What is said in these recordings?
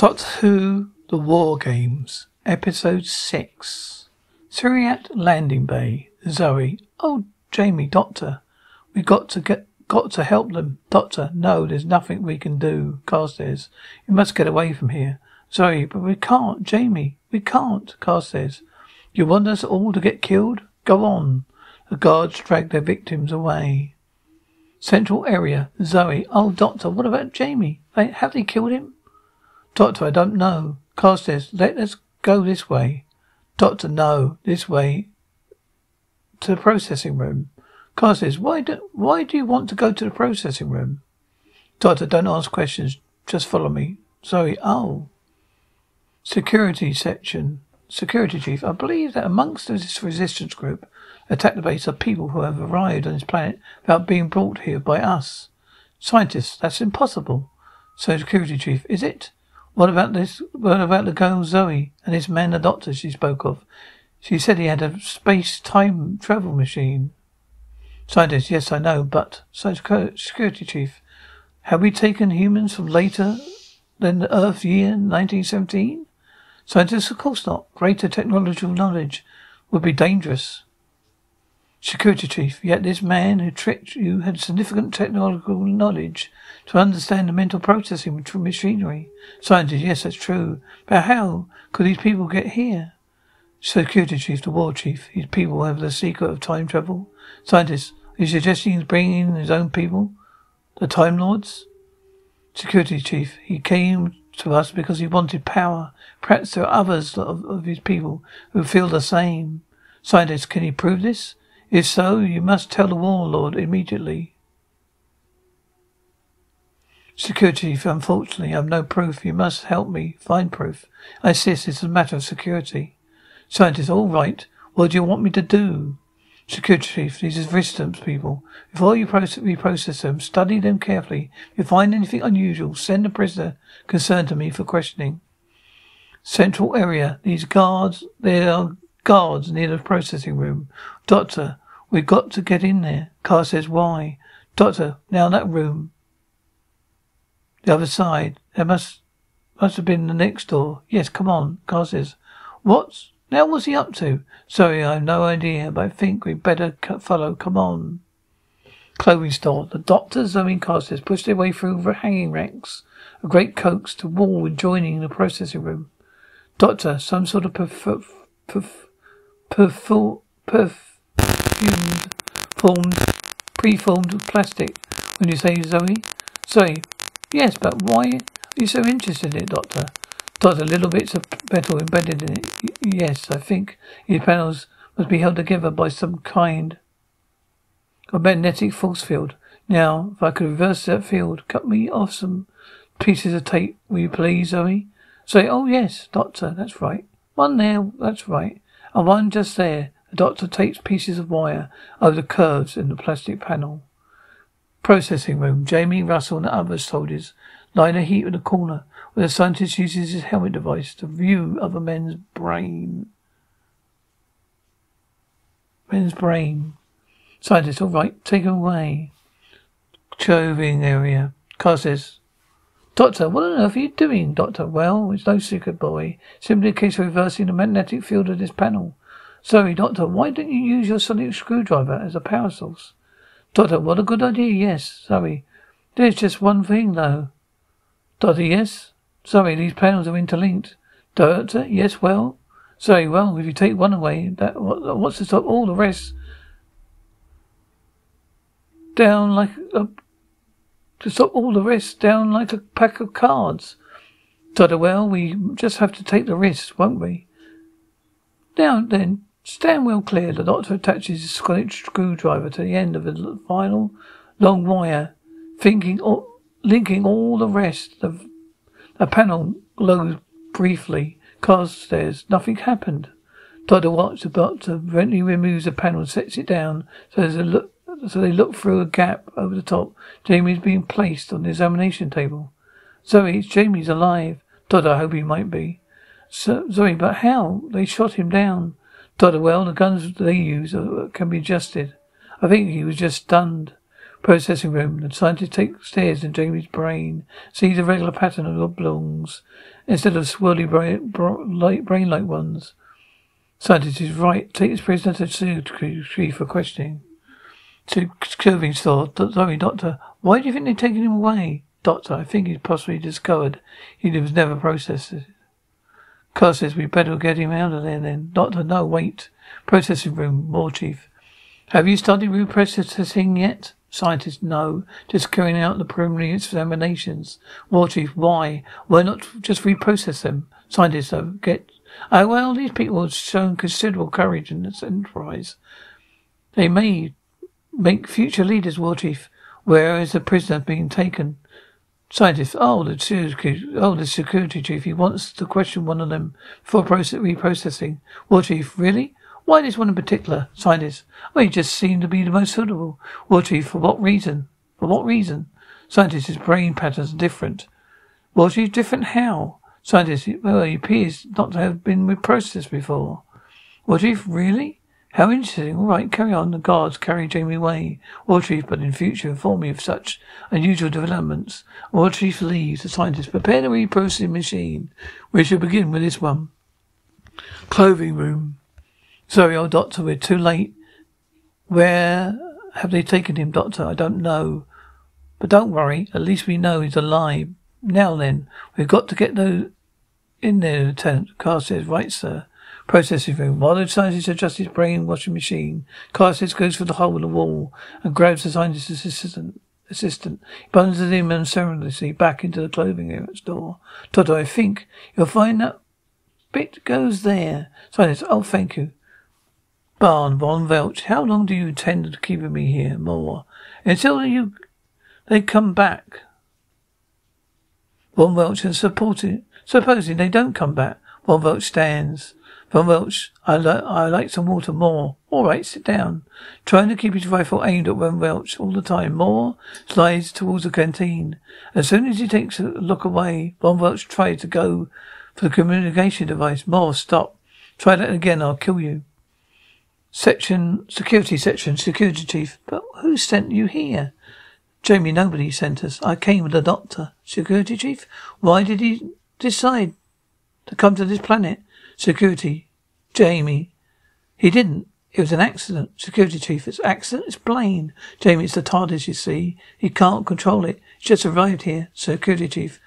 Doctor Who The War Games, Episode 6. Siriat Landing Bay. Zoe. Oh, Jamie, Doctor. We got to get got to help them. Doctor, no, there's nothing we can do. Carstairs. We must get away from here. Zoe, but we can't, Jamie. We can't, Carstairs. You want us all to get killed? Go on. The guards drag their victims away. Central area. Zoe. Oh, Doctor, what about Jamie? They, have they killed him? Doctor, I don't know. Carstairs, let us go this way. Doctor, no, this way. To the processing room. Carstairs, why do, why do you want to go to the processing room? Doctor, don't ask questions. Just follow me. Zoe, oh. Security section. Security chief, I believe that amongst this resistance group attack the base are people who have arrived on this planet without being brought here by us. Scientists, that's impossible. So, security chief, is it? What about this? What about the girl Zoe and this man, the doctor she spoke of? She said he had a space-time travel machine. Scientist, yes, I know, but security chief, have we taken humans from later than the Earth year 1917? Scientists, of course not. Greater technological knowledge would be dangerous. Security chief, yet this man who tricked you had significant technological knowledge to understand the mental processing machinery. Scientist, yes, that's true. But how could these people get here? Security chief, the war chief, these people have the secret of time travel. Scientist, are you suggesting he's bringing in his own people? The Time Lords? Security chief, he came to us because he wanted power. Perhaps there are others of, of his people who feel the same. Scientist, can he prove this? If so, you must tell the warlord immediately. Security Chief, unfortunately, I have no proof. You must help me find proof. I insist it's a matter of security. Scientist, all right. What do you want me to do? Security Chief, these are resistance people. Before you process, reprocess them, study them carefully. If you find anything unusual, send the prisoner concerned to me for questioning. Central area. These guards, there are guards near the processing room. Doctor, We've got to get in there. Carstairs, why? Doctor, now that room. The other side. There must, must have been the next door. Yes, come on. Carstairs, what's, now what's he up to? Sorry, I have no idea, but I think we'd better follow. Come on. Clothing store. The doctor, Zoe Carstairs, pushed their way through the hanging racks. A great coax to wall adjoining the processing room. Doctor, some sort of perf, perf, perf, perf, fumed, formed, preformed plastic. When you say Zoe? Zoe. Yes, but why are you so interested in it, Doctor? Doctor, little bits of metal embedded in it. Y- yes, I think these panels must be held together by some kind of magnetic force field. Now, if I could reverse that field, cut me off some pieces of tape, will you please, Zoe? Say, oh yes, Doctor, that's right. One there, that's right. And one just there. The doctor takes pieces of wire over the curves in the plastic panel. Processing room. Jamie, Russell, and the other soldiers lie in a heap in the corner where the scientist uses his helmet device to view other men's brain. Men's brain. Scientist, all right, take away. Choving area. Carstairs, Doctor, what on earth are you doing, Doctor? Well, it's no secret, boy. Simply a case of reversing the magnetic field of this panel. Sorry, Doctor, why don't you use your sonic screwdriver as a power source? Doctor, what a good idea, yes. Sorry. There's just one thing, though. Doctor, yes? Sorry, these panels are interlinked. Doctor, yes, well? Sorry, well, if you take one away, that what's to stop all the rest? Down like a... To stop all the rest down like a pack of cards. Doctor, well, we just have to take the risk, won't we? Now then, Stand well clear. The doctor attaches his screwdriver to the end of the final long wire, thinking, or, linking all the rest. The, the panel glows briefly. Carstairs, nothing happened. Doctor watches the doctor gently removes the panel and sets it down so there's a look so they look through a gap over the top. Jamie's being placed on the examination table. Zoe, Jamie's alive. Doctor, I hope he might be. So, Zoe, but how? They shot him down. Doctor, well, the guns they use can be adjusted. I think he was just stunned. Processing room. The scientist takes stairs in Jamie's brain, sees a regular pattern of oblongs instead of swirly brain, brain-like ones. Scientist is right. Take this prisoner to surgery for questioning. To curving store. Sorry, doctor. Why do you think they're taking him away? Doctor, I think he's possibly discovered he was never processed. Carstairs we better get him out of there then. Doctor, no, wait. Processing room, war chief. Have you started reprocessing yet? Scientist, no. Just carrying out the preliminary examinations. War chief, why? Why not just reprocess them? Scientist, though, get. Oh, well, these people have shown considerable courage in this enterprise. They may make future leaders, War Chief. Where is the prisoner being taken? Scientist, oh, the security, oh, the security chief. He wants to question one of them for process, reprocessing. War Chief, really? Why this one in particular? Scientist, well, oh, he just seemed to be the most suitable. War Chief, for what reason? For what reason? Scientist, his brain patterns are different. War Chief, different how? Scientist, well, he appears not to have been reprocessed before. War Chief, really? How interesting. All right, carry on. The guards carry Jamie away. War Chief, but in future inform me of such unusual developments. War Chief leaves. The scientists prepare the reprocessing machine. We shall begin with this one. Clothing room. Sorry, old doctor, we're too late. Where have they taken him, doctor? I don't know. But don't worry. At least we know he's alive. Now then, we've got to get those in there, Lieutenant. Carstairs, right, sir. Processing room. While the scientist adjusts his brain washing machine, Carstairs goes for the hole in the wall and grabs the scientist's assistant. Assistant. He bundles him unceremoniously back into the clothing store. Toto, I think you'll find that bit goes there. Scientist, oh, thank you. Barn, Von Welch, how long do you intend to keep me here? More. Until you, they come back. Von Welch and supporting, supposing they don't come back. Von Welch stands. Von Welch, I, li- I like some water more. All right, sit down. Trying to keep his rifle aimed at Von Welch all the time. More slides towards the canteen. As soon as he takes a look away, Von Welch tries to go for the communication device. More, stop. Try that again, I'll kill you. Section, security section, security chief. But who sent you here? Jamie, nobody sent us. I came with the doctor. Security chief? Why did he decide to come to this planet? Security. Jamie. He didn't. It was an accident. Security chief. It's accident. It's plain. Jamie, it's the TARDIS, you see. He can't control it. It's just arrived here. Security chief.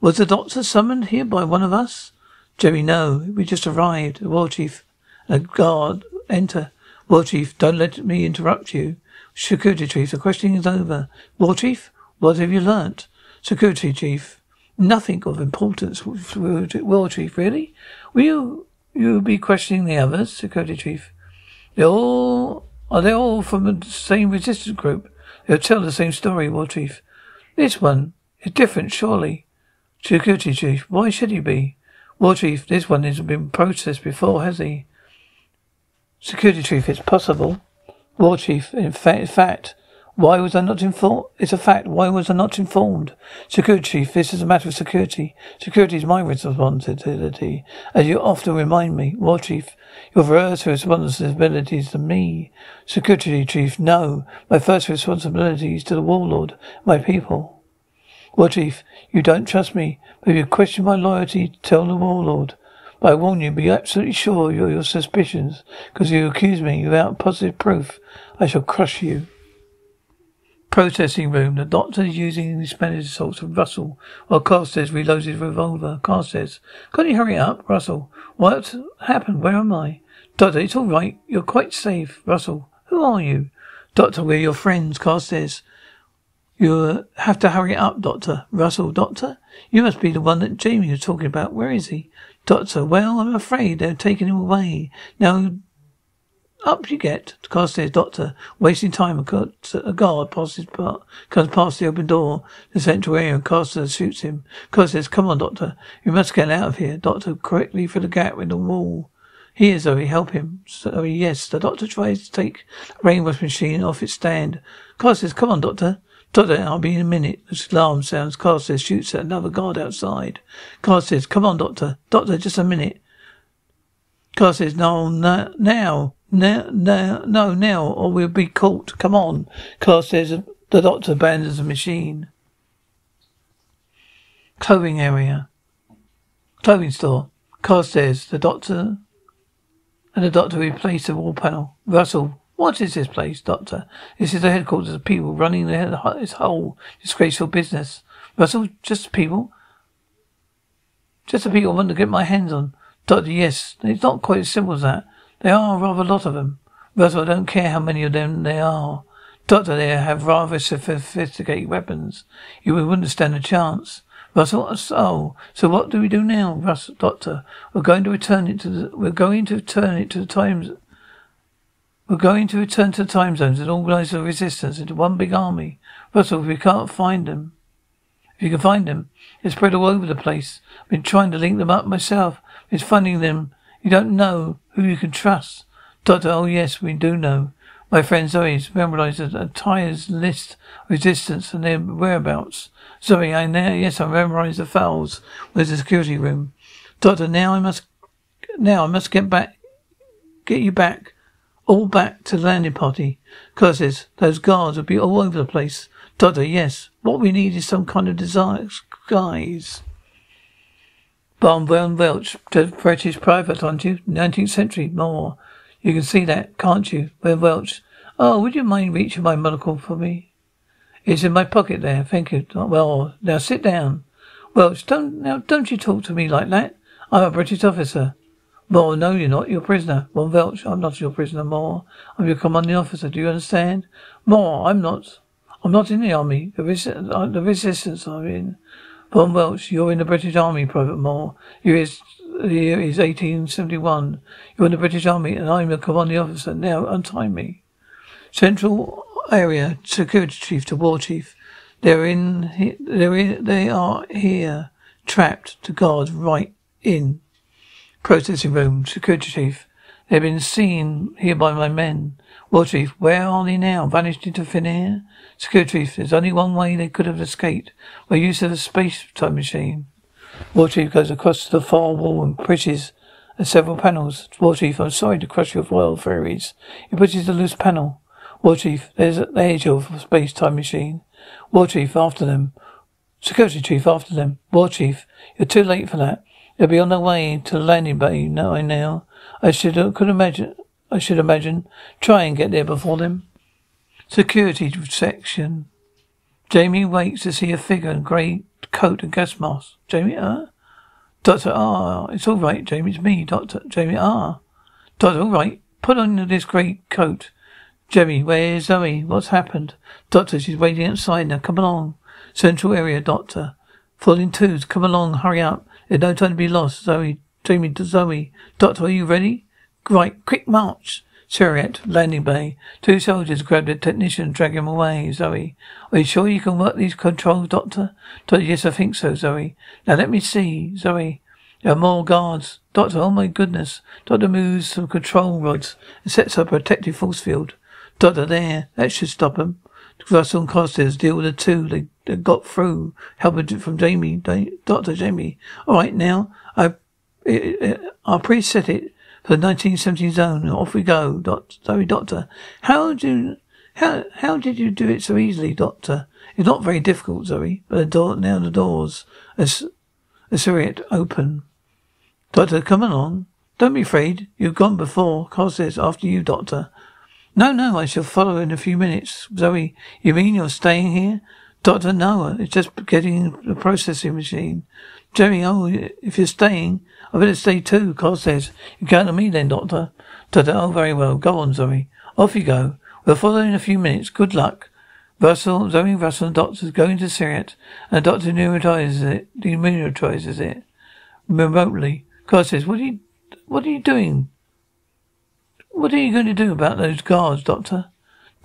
Was the doctor summoned here by one of us? Jerry, no. We just arrived. The war chief. A guard. Enter. War chief, don't let me interrupt you. Security chief, the questioning is over. War chief, what have you learnt? Security chief. Nothing of importance, War Chief, really? Will you, you be questioning the others, Security Chief? They're all, are they all from the same resistance group? They'll tell the same story, War Chief. This one is different, surely. Security Chief, why should he be? War Chief, this one hasn't been processed before, has he? Security Chief, it's possible. War Chief, in fact, in fact why was I not informed? It's a fact. Why was I not informed? Security chief, this is a matter of security. Security is my responsibility, as you often remind me. War chief, your first responsibility is to me. Security chief, no. My first responsibility is to the warlord, my people. War chief, you don't trust me, but if you question my loyalty, tell the warlord. But I warn you, be absolutely sure of your suspicions, because you accuse me without positive proof. I shall crush you processing room. The doctor is using the Spanish assault of Russell while Carstairs reloads his revolver. Carstairs, can't you hurry up? Russell, what happened? Where am I? Doctor, it's all right. You're quite safe. Russell, who are you? Doctor, we're your friends. Carstairs, you have to hurry up, Doctor. Russell, Doctor, you must be the one that Jamie was talking about. Where is he? Doctor, well, I'm afraid they're taking him away. Now, up you get. Carstairs doctor, wasting time. A guard passes, comes past the open door, the central area, and Carstairs shoots him. Carstairs, come on, doctor. You must get out of here. Doctor, quickly through the gap in the wall. Here, Zoe, help him. Zoe, yes. The doctor tries to take the brainwash machine off its stand. Carstairs, come on, doctor. Doctor, I'll be in a minute. The alarm sounds. Carstairs shoots at another guard outside. Carstairs, come on, doctor. Doctor, just a minute. Carstairs, no, now. No, no, no, now, or we'll be caught. Come on. Carstairs, The doctor abandons the machine. Clothing area. Clothing store. Carstairs. The doctor and the doctor replaced the wall panel. Russell, what is this place, Doctor? This is the headquarters of people running this whole disgraceful business. Russell, just people. Just the people I want to get my hands on. Doctor, yes. It's not quite as simple as that. There are rather a lot of them. Russell, I don't care how many of them there are. Doctor, they have rather sophisticated weapons. You wouldn't stand a chance. Russell, oh, so what do we do now, Russell, Doctor? We're going to return it to the, we're going to turn it to the times, we're going to return to the time zones and organize the resistance into one big army. Russell, if we can't find them, if you can find them, they're spread all over the place. I've been trying to link them up myself. It's finding them. You don't know who you can trust. Doctor, oh yes, we do know. My friend Zoe's memorized a entire list of resistance and their whereabouts. Zoe, I know, yes, I memorized the files. Where's the security room? Doctor, now I must, now I must get back, get you back, all back to the landing party. Curses, those guards will be all over the place. Doctor, yes, what we need is some kind of disguise. Barn Brown Welch, British private, aren't you? 19th century, more. You can see that, can't you? Where Welch. Oh, would you mind reaching my monocle for me? It's in my pocket there. Thank you. Well, now sit down. Welch, don't now don't you talk to me like that. I'm a British officer. More, no, you're not. You're a prisoner. Well, Welch, I'm not your prisoner, More. I'm your commanding officer. Do you understand? More, I'm not. I'm not in the army. The, uh, the resistance I'm in. Von Welch, you're in the British Army, Private Moore. You is year is 1871. You're in the British Army, and I'm your commanding officer. Now, untie me. Central area security chief to war chief. They're in. They're in. They are here, trapped. To guard right in. Processing room. Security chief. They've been seen here by my men. War chief, where are they now? Vanished into thin air? Security chief, there's only one way they could have escaped. By use of a space time machine. War Chief goes across the far wall and pushes at several panels. War Chief, I'm sorry to crush your royal fairies. He pushes the loose panel. War Chief, there's, there's your space time machine. War Chief, after them. Security Chief, after them. War Chief, you're too late for that. They'll be on their way to the landing bay now. I now. I should could imagine. I should imagine. Try and get there before them. Security section. Jamie waits to see a figure in grey coat and gas mask. Jamie, ah? Doctor, ah, it's all right, Jamie, it's me, Doctor. Jamie, ah. Doctor, all right, put on this great coat. Jamie, where's Zoe? What's happened? Doctor, she's waiting outside now. Come along. Central area, Doctor. Falling twos, come along, hurry up. There's no time to be lost. Zoe, Jamie, to Zoe. Doctor, are you ready? Right, quick march. Chariot, landing bay. Two soldiers grab the technician and drag him away. Zoe, are you sure you can work these controls, Doctor? Doctor, yes, I think so, Zoe. Now let me see. Zoe, there are more guards. Doctor, oh my goodness. Doctor moves some control rods and sets up a protective force field. Doctor, there. That should stop them. Russell and Carstairs deal with the two. They, they got through. Help from Jamie. Doctor Jamie. All right, now, I, I'll preset it for the 1917 zone. Off we go. Doctor, sorry, Doctor. How you, how, how did you do it so easily, Doctor? It's not very difficult, Zoe, but the door, now the doors, as, as it open. Doctor, come along. Don't be afraid. You've gone before. Carstairs, after you, Doctor. No, no, I shall follow in a few minutes. Zoe, you mean you're staying here? Doctor, Noah it's just getting the processing machine. Jerry, oh, if you're staying, I better stay too, Carstairs. You count on me then, Doctor. Doctor, oh, very well. Go on, Zoe. Off you go. We'll follow in a few minutes. Good luck. Russell, Zoe Russell, and doctors go into Syriat, and the doctor pneumatizes it, demonetizes it remotely. Carstairs, what are you, what are you doing? What are you going to do about those guards, Doctor?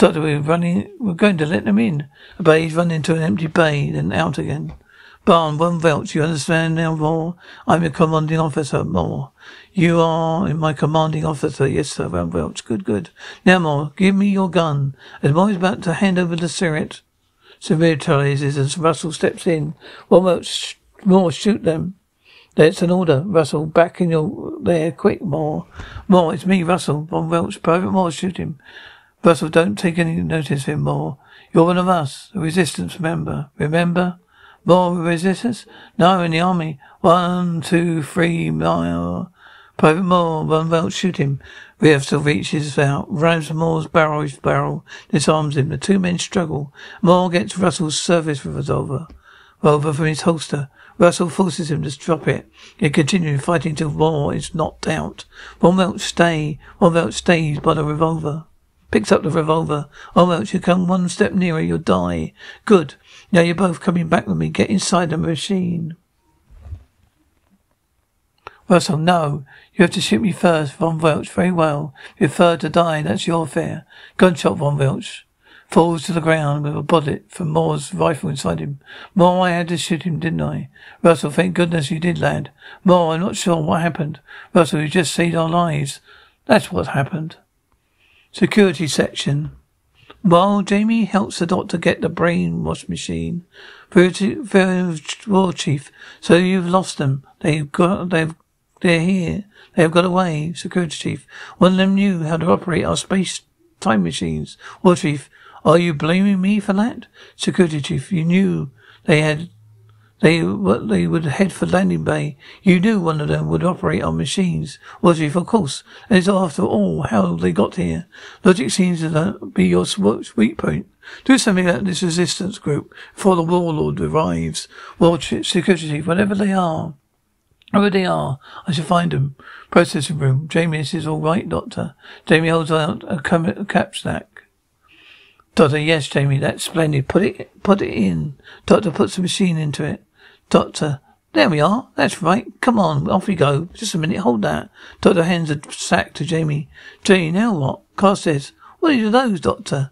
Doctor, we're running, we're going to let them in. A bay's run into an empty bay, then out again. Barn, one Welch, you understand now more? I'm your commanding officer, more. You are my commanding officer, yes sir, Van Welch. Good, good. Now more, give me your gun. As is about to hand over the cigarette, civilizes as Russell steps in. One Welch, more, shoot them. That's an order, Russell. Back in your there, quick, more. More, it's me, Russell. Von Welch, Private Moore, shoot him. Russell, don't take any notice of him more. You're one of us, a resistance member. Remember? More resistance? No, in the army. One, two, three, mile. Private Moore, Von Welch, shoot him. Rev still reaches out, rams Moore's barrel, his barrel, disarms him. The two men struggle. Moore gets Russell's service revolver, revolver from his holster. Russell forces him to drop it. He continues fighting till Moore is knocked out. Von Welch stay. Von Welch stays by the revolver. Picks up the revolver. Oh, Welch, you come one step nearer, you'll die. Good. Now you're both coming back with me. Get inside the machine. Russell, no. You have to shoot me first, Von Welch. Very well. You prefer to die, that's your affair. Gunshot, Von Welch. Falls to the ground with a bullet from Moore's rifle inside him. Moore, I had to shoot him, didn't I? Russell, thank goodness you did, lad. Moore, I'm not sure what happened. Russell, you just saved our lives. That's what happened. Security section. While Jamie helps the doctor get the brainwash machine, War Chief, so you've lost them. They've got, they've, they're here. They have got away. Security Chief. One of them knew how to operate our space time machines. War Chief, are you blaming me for that? Security Chief, you knew they had they they would head for landing bay. You knew one of them would operate on machines. Logic, of course. And it's after all how they got here. Logic seems to be your weak point. Do something about this resistance group before the warlord arrives. World security whatever they are. Wherever they are, I shall find them. Processing room. Jamie, is all right, Doctor. Jamie holds out a cap stack. Doctor, yes, Jamie, that's splendid. Put it, put it in. Doctor puts the machine into it. Doctor, there we are. That's right. Come on, off we go. Just a minute, hold that. Doctor hands a sack to Jamie. Jamie, now what? Carstairs, what are those, Doctor?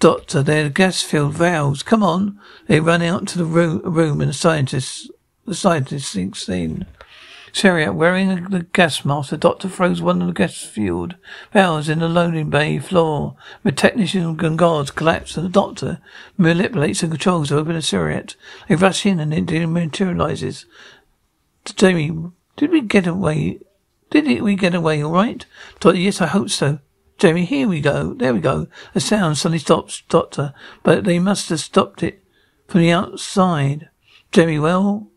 Doctor, they're gas-filled valves. Come on. They run out to the room, room and the scientist, the scientist sinks in. Chariot wearing the gas mask, the doctor throws one of the gas fueled valves in the loading bay floor. The technicians and guards collapse, and the doctor manipulates the controls to open the chariot. They rush in and it dematerializes. Jamie, did we get away? Did we get away all right? Doctor, yes, I hope so. Jamie, here we go. There we go. The sound suddenly stops, Doctor, but they must have stopped it from the outside. Jamie, well,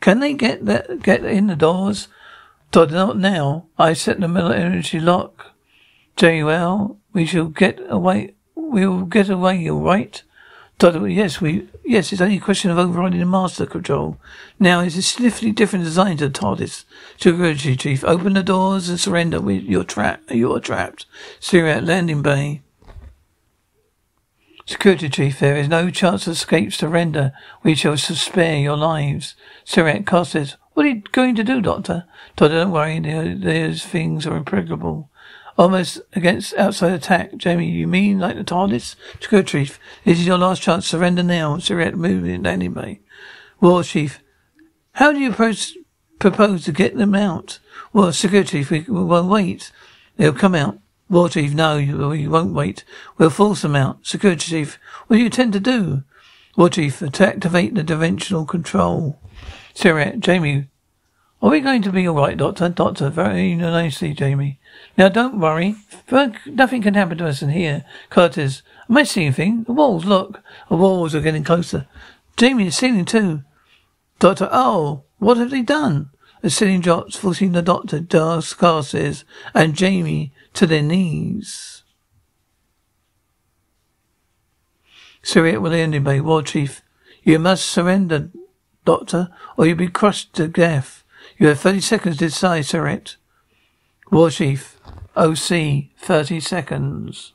can they get that, get in the doors? Todd, not now. I set the military lock. Well. We shall get away. We'll get away, all right? Todd, yes, we, yes, it's only a question of overriding the master control. Now, it's a sniffly different design to the TARDIS. Security chief, open the doors and surrender. We, you're trapped. You're trapped. Syria landing bay. Security Chief, there is no chance of escape. Surrender. We shall spare your lives. Sirat Carstairs, What are you going to do, Doctor? Doctor, don't worry. Those things are impregnable. Almost against outside attack. Jamie, you mean like the TARDIS? Security Chief, this is your last chance. Surrender now. Sirat moving anyway. War Chief, how do you propose, propose to get them out? Well, Security Chief, we will wait. They'll come out. War Chief, no, you, won't wait. We'll force them out. Security Chief, what do you intend to do? War Chief, to activate the dimensional control. Sirat, Jamie, are we going to be all right, Doctor? Doctor, very nicely, Jamie. Now, don't worry. Nothing can happen to us in here. Curtis, am I seeing anything? The walls, look. The walls are getting closer. Jamie, the ceiling too. Doctor, oh, what have they done? The ceiling drops, forcing the doctor, Dark says, and Jamie to their knees. Syriac will end by War Chief. You must surrender, Doctor, or you'll be crushed to death. You have thirty seconds to decide, Syriac. War Chief, OC, thirty seconds.